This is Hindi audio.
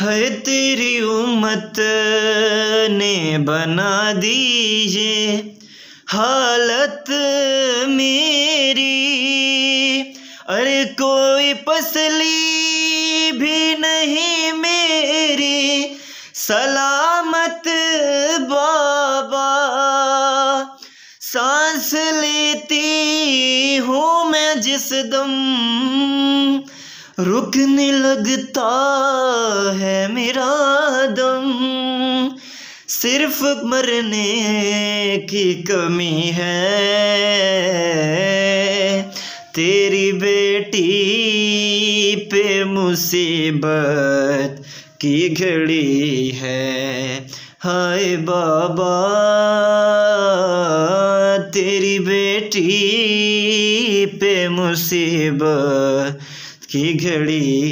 है तेरी उम्मत ने बना दी ये हालत मेरी। अरे कोई पसली भी नहीं मेरी। सलामत बाबा, सांस लेती हूँ मैं जिस दम। रुकने लगता मेरा दम सिर्फ़ मरने की कमी है। तेरी बेटी पे मुसीबत की घड़ी है। हाय बाबा, तेरी बेटी पे मुसीबत की घड़ी